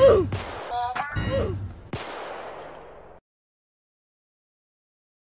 Ooh!